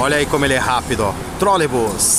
Olha aí como ele é rápido, ó. Trolebus.